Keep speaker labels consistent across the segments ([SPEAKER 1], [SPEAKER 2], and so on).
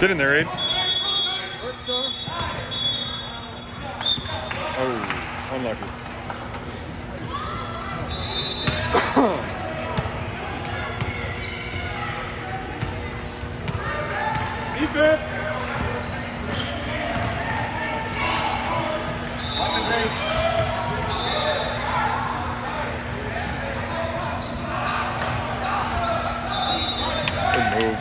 [SPEAKER 1] Get in there, Aid. Oh, unlucky.
[SPEAKER 2] Defense.
[SPEAKER 1] Good move.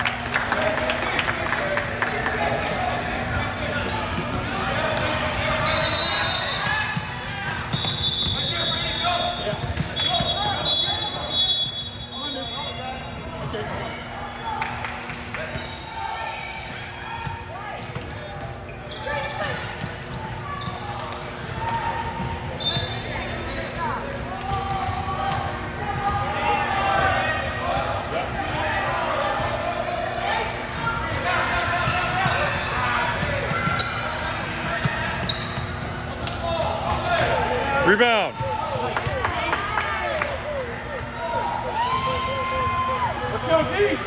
[SPEAKER 1] Rebound.
[SPEAKER 2] Let's go, deep.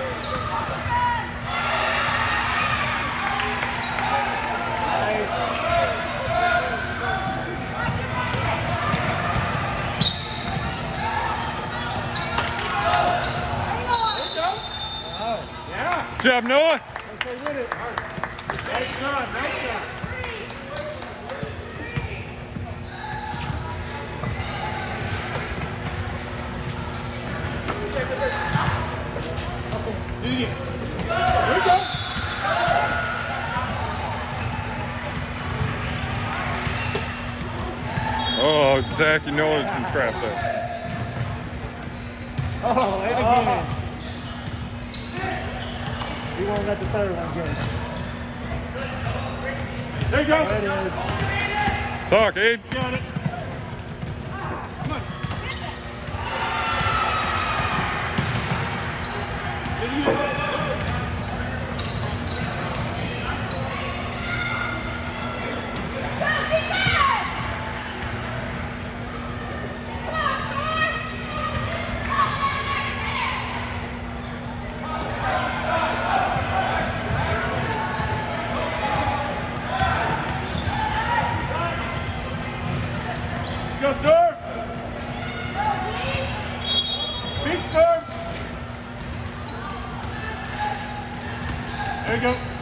[SPEAKER 2] Oh, yeah.
[SPEAKER 1] Good job, Noah.
[SPEAKER 2] Nice job. Nice job. Here we go.
[SPEAKER 1] Oh, Zach, you know he's been trapped there.
[SPEAKER 3] Oh, and again. He won't let the third one go.
[SPEAKER 2] There you go.
[SPEAKER 3] There it is.
[SPEAKER 1] Talk, Aid.
[SPEAKER 2] Got it. Come on. There you go. Go, Storm! Big Storm! There you go.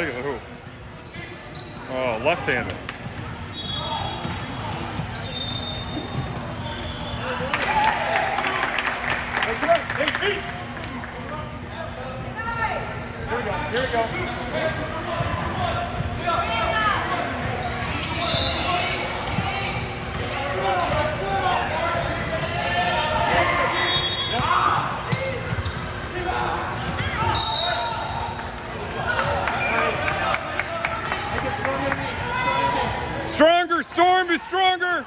[SPEAKER 1] Take it, who? Oh, left-handed.
[SPEAKER 2] Hey, come on. Hey, feet! Here we go.
[SPEAKER 1] Stronger, Storm, be stronger.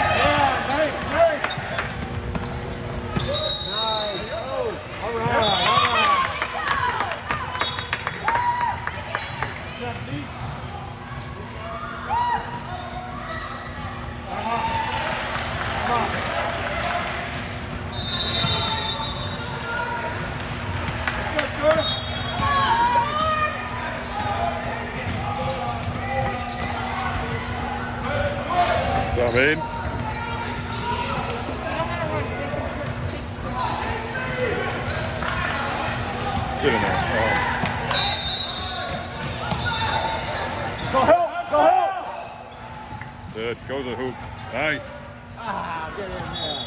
[SPEAKER 3] Yeah, nice, nice.
[SPEAKER 2] Nice.
[SPEAKER 3] Oh, all right, all right.
[SPEAKER 2] Yeah, deep.
[SPEAKER 3] Come on.
[SPEAKER 2] Good, good.
[SPEAKER 1] Good job, Aiden.
[SPEAKER 4] You don't gotta run.
[SPEAKER 1] Good in there. Oh.
[SPEAKER 3] Go help, go help.
[SPEAKER 1] Good. Go to the hoop. Nice.
[SPEAKER 3] Ah, get in there.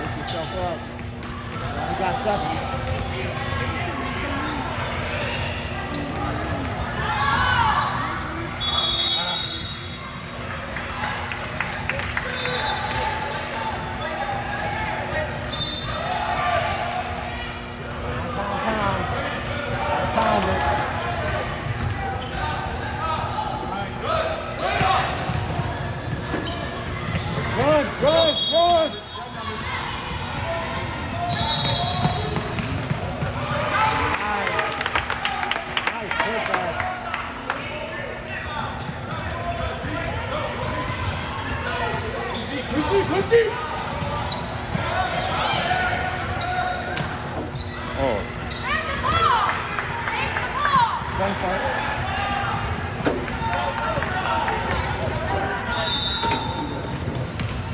[SPEAKER 3] Wake yourself up. You got seven. Pound, pound, pound. Pound it. Run, run, run! Nice. Nice putback.
[SPEAKER 2] Push deep, push deep.
[SPEAKER 1] Oh.
[SPEAKER 3] One fight.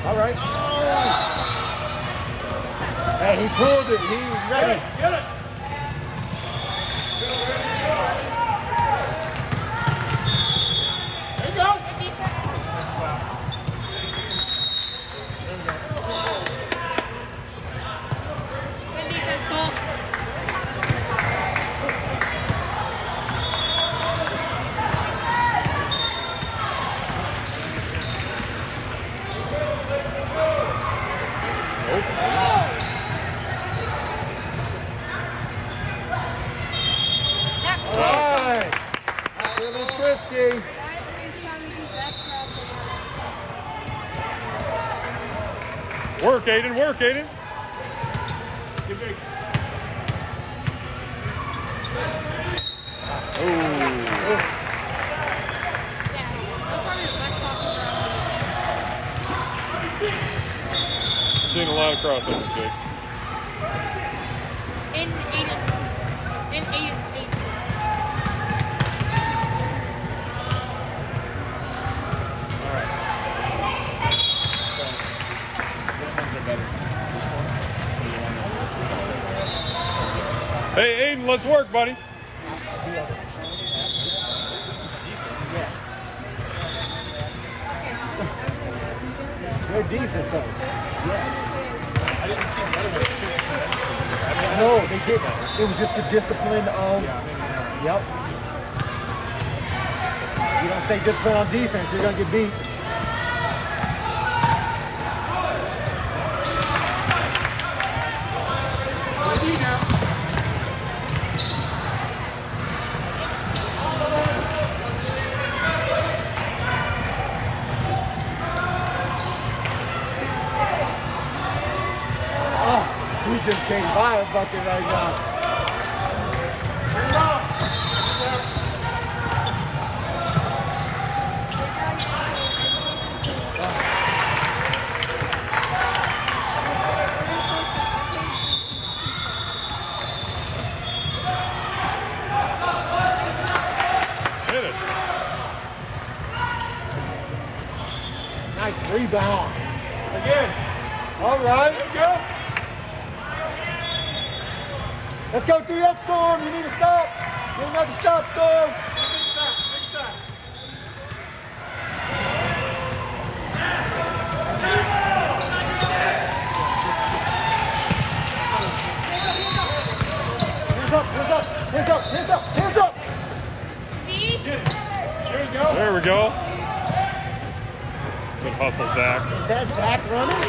[SPEAKER 3] All right. Hey, he pulled it. He was
[SPEAKER 2] Get
[SPEAKER 3] ready.
[SPEAKER 2] it, get it. There you go.
[SPEAKER 4] Good defense, Cole. That
[SPEAKER 3] All right. Feeling frisky.
[SPEAKER 1] Work, Aiden. Work, Aiden.
[SPEAKER 2] Get big.
[SPEAKER 1] Seeing a lot of crossovers, Jake.
[SPEAKER 4] In Aiden. In Aiden. Aiden.
[SPEAKER 1] Hey, Aiden, let's work, buddy.
[SPEAKER 3] They're decent though. Yeah. No, they didn't. It was just the discipline of. Yep. You don't stay disciplined on defense, you're gonna get beat.
[SPEAKER 2] Ready now.
[SPEAKER 3] Oh, we just can't buy a bucket right now. Nice rebound.
[SPEAKER 2] Again.
[SPEAKER 3] All right.
[SPEAKER 2] There you go.
[SPEAKER 3] Let's go three up, Storm. You need to stop. You need to stop, Storm.
[SPEAKER 2] Next stop. Next stop.
[SPEAKER 3] Hands up, hands up, hands up, hands up, hands up.
[SPEAKER 2] There you go.
[SPEAKER 1] There we go. Good hustle, Zach.
[SPEAKER 3] Is that Zach running?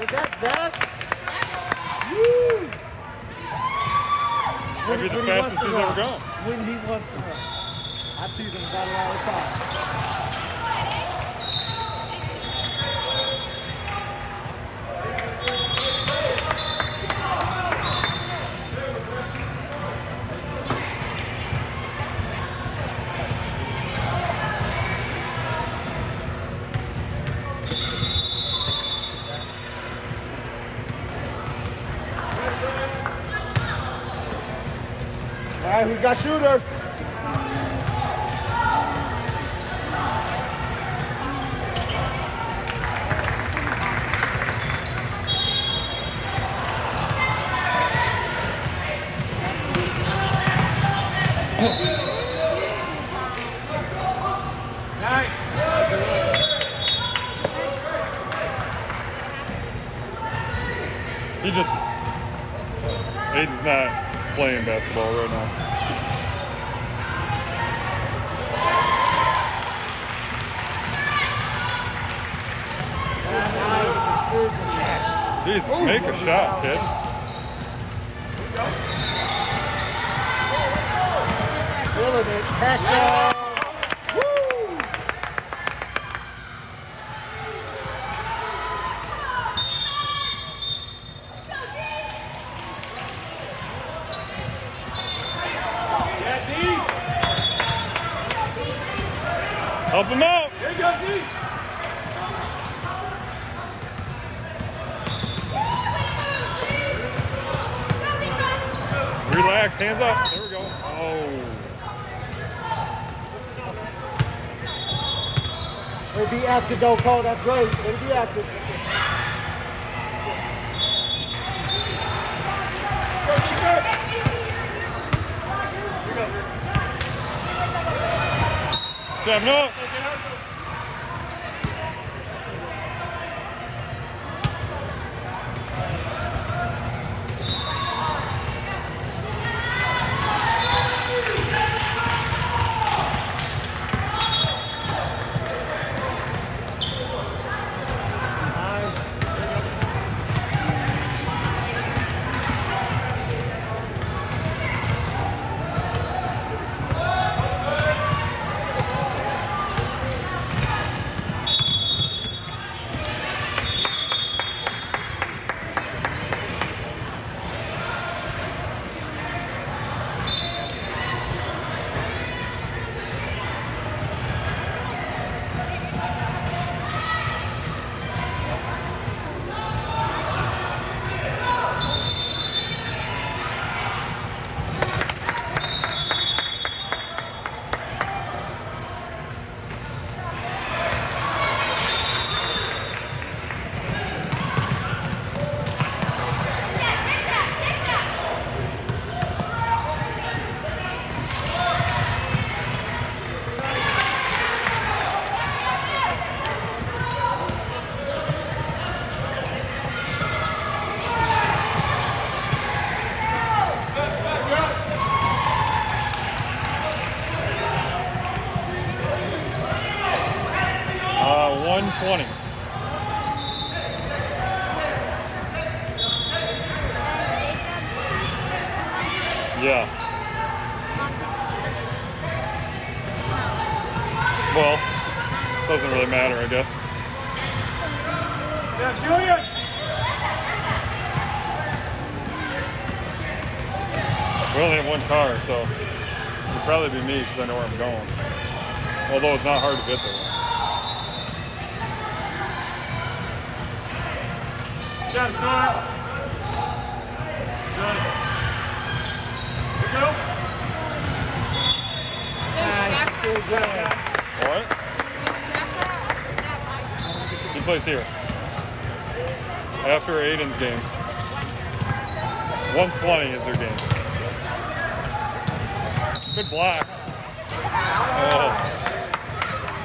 [SPEAKER 3] Is that Zach? Woo! When-
[SPEAKER 1] Maybe the
[SPEAKER 3] when he wants
[SPEAKER 1] fastest
[SPEAKER 3] to
[SPEAKER 1] he's ever gone.
[SPEAKER 3] When he wants to run. I see him about it all the time. Right, who's got shooter?
[SPEAKER 1] He just Aiden's not playing basketball right now. Jesus, make a shot, kid.
[SPEAKER 3] Feeling it. Pressure. Woo!
[SPEAKER 2] Yeah, D.
[SPEAKER 1] Help him out.
[SPEAKER 2] There you go, D.
[SPEAKER 1] Hands up. There we go. Oh.
[SPEAKER 3] To be active, though, Cole. That's great. To be active.
[SPEAKER 1] Seven up. Uh, 120. Yeah. Well, doesn't really matter, I guess.
[SPEAKER 2] Yeah, Julian.
[SPEAKER 1] We only have one car, so it'll probably be me because I know where I'm going. Although it's not hard to get there.
[SPEAKER 2] Good. Here?
[SPEAKER 1] He plays here. After Aiden's game. 120 is their game. Good block. Oh.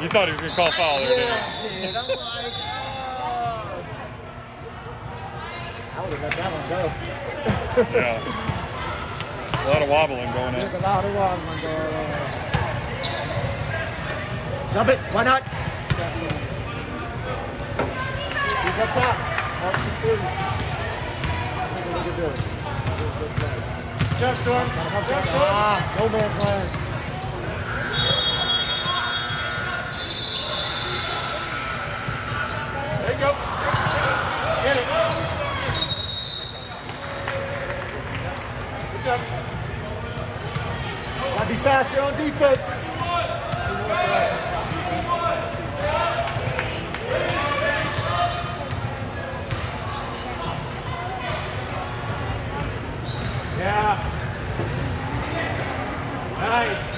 [SPEAKER 1] You thought he was going to call foul there, didn't
[SPEAKER 3] Yeah, I did. I'm like. I would have let that one go.
[SPEAKER 1] Yeah. A lot of wobbling going
[SPEAKER 3] There's a lot of water going on. Jump it. Why not? He's up top. Up to three. Look at this.
[SPEAKER 2] Jump, Storm.
[SPEAKER 3] Jump,
[SPEAKER 2] Jump, Storm.
[SPEAKER 3] Ah, no man's land.
[SPEAKER 2] There you go. Get it. Job.
[SPEAKER 3] Gotta be faster on defense.
[SPEAKER 2] Yeah. Nice.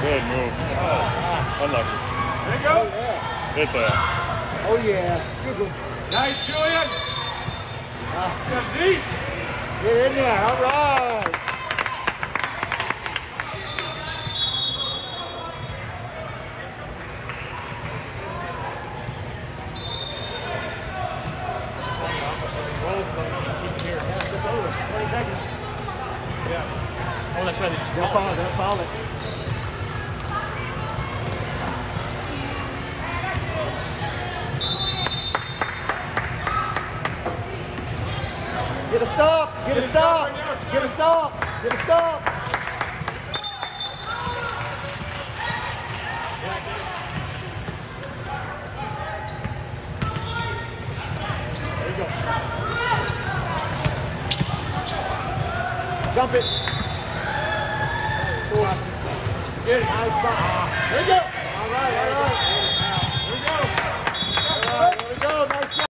[SPEAKER 1] Good move. Oh, Unlucky.
[SPEAKER 2] There you go.
[SPEAKER 3] Yeah.
[SPEAKER 1] It's a.
[SPEAKER 3] Oh yeah. Good one.
[SPEAKER 2] Nice, Julian.
[SPEAKER 3] Ah,
[SPEAKER 2] Got Z.
[SPEAKER 3] get in there. All right. Yes, it's over. 20 seconds.
[SPEAKER 2] Yeah. Oh, that's right. They just
[SPEAKER 3] They'll call it. They'll call it. Get a stop. Get a stop. Get a stop. Get a stop.
[SPEAKER 2] There you go.
[SPEAKER 3] Jump it. Nice stop.
[SPEAKER 2] There you go.